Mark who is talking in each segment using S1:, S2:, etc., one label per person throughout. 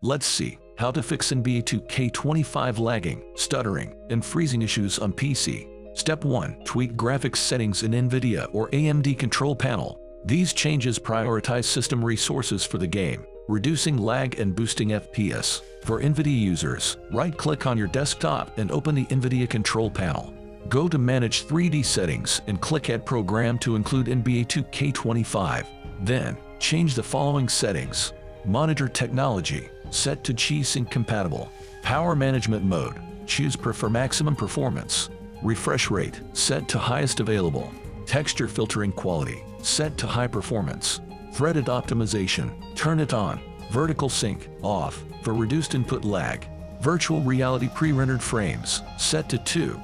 S1: Let's see how to fix NBA 2K25 lagging, stuttering, and freezing issues on PC. Step 1. Tweak graphics settings in NVIDIA or AMD control panel. These changes prioritize system resources for the game, reducing lag and boosting FPS. For NVIDIA users, right-click on your desktop and open the NVIDIA control panel. Go to Manage 3D Settings and click Add Program to include NBA 2K25. Then, change the following settings. Monitor Technology, set to G-Sync compatible. Power Management Mode, choose Prefer Maximum Performance. Refresh Rate, set to highest available. Texture Filtering Quality, set to high performance. Threaded Optimization, turn it on. Vertical Sync, off, for reduced input lag. Virtual Reality Pre-rendered Frames, set to 2.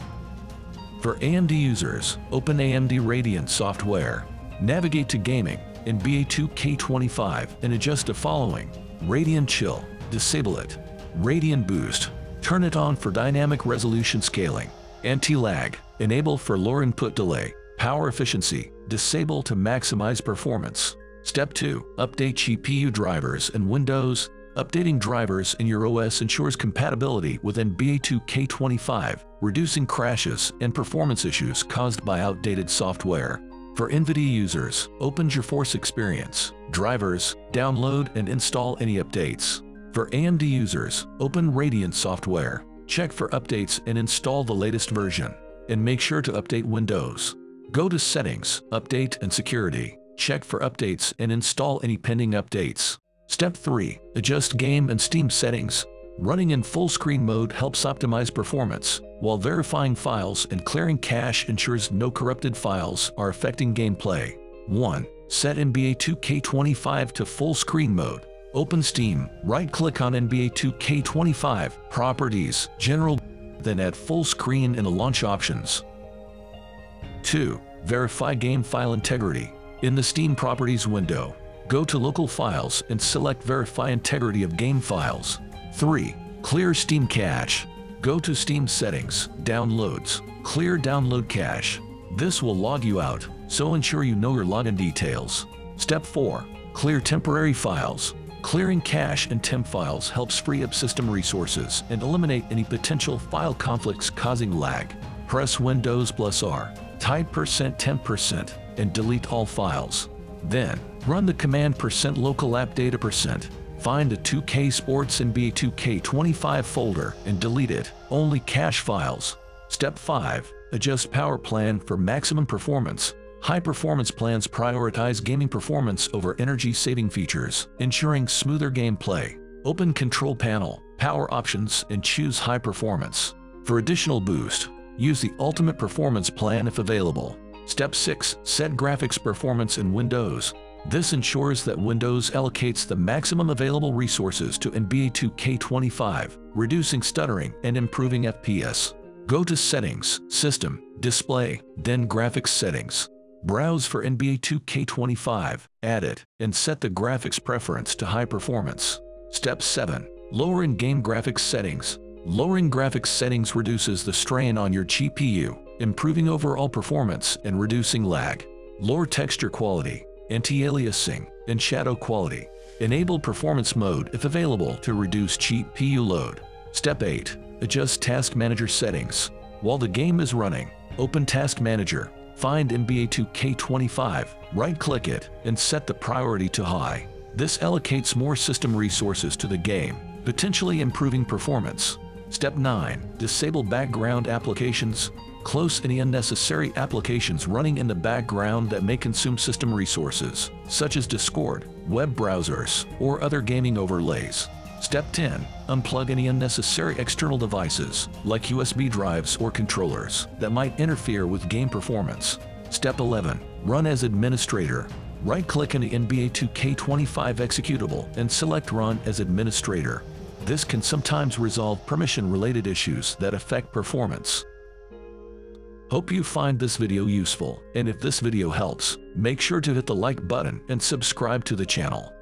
S1: For AMD users, open AMD Radeon software. Navigate to Gaming NBA 2K25 and adjust the following. Radeon Chill, disable it. Radeon Boost, turn it on for dynamic resolution scaling. Anti-lag, enable for lower input delay. Power efficiency, disable to maximize performance. Step 2. Update GPU drivers and Windows. Updating drivers in your OS ensures compatibility with NBA2K25, reducing crashes and performance issues caused by outdated software. For NVIDIA users, open GeForce Experience, drivers, download and install any updates. For AMD users, open Radeon software, check for updates and install the latest version. And make sure to update Windows. Go to Settings, Update and Security. Check for updates and install any pending updates. Step 3. Adjust game and Steam settings. Running in full screen mode helps optimize performance, while verifying files and clearing cache ensures no corrupted files are affecting gameplay. 1. Set NBA 2K25 to full screen mode. Open Steam, right-click on NBA 2K25, Properties, General, then add full screen in the launch options. 2. Verify game file integrity. In the Steam Properties window, go to Local Files and select Verify Integrity of Game Files. 3. Clear Steam Cache. Go to Steam Settings, Downloads, Clear Download Cache. This will log you out, so ensure you know your login details. Step 4. Clear Temporary Files. Clearing cache and temp files helps free up system resources and eliminate any potential file conflicts causing lag. Press Windows plus R, type percent %temp% and delete all files. Then, run the command percent %local app data percent. Find the 2K Sports NBA 2K25 folder and delete it, only cache files. Step 5. Adjust power plan for maximum performance. High-performance plans prioritize gaming performance over energy-saving features, ensuring smoother gameplay. Open Control Panel, Power Options, and choose High Performance. For additional boost, use the Ultimate Performance plan if available. Step 6. Set graphics performance in Windows. This ensures that Windows allocates the maximum available resources to NBA 2K25, reducing stuttering and improving FPS. Go to Settings, System, Display, then Graphics Settings. Browse for NBA 2K25, add it, and set the graphics preference to high performance. Step 7. Lower in-game graphics settings. Lowering graphics settings reduces the strain on your GPU, improving overall performance and reducing lag. Lower texture quality, anti-aliasing, and shadow quality. Enable performance mode if available to reduce GPU load. Step 8. Adjust Task Manager settings. While the game is running, open Task Manager Find NBA 2K25, right-click it, and set the priority to high. This allocates more system resources to the game, potentially improving performance. Step 9. Disable background applications. Close any unnecessary applications running in the background that may consume system resources, such as Discord, web browsers, or other gaming overlays. Step 10. Unplug any unnecessary external devices, like USB drives or controllers, that might interfere with game performance. Step 11. Run as administrator. Right-click on the NBA 2K25 executable and select Run as administrator. This can sometimes resolve permission-related issues that affect performance. Hope you find this video useful, and if this video helps, make sure to hit the like button and subscribe to the channel.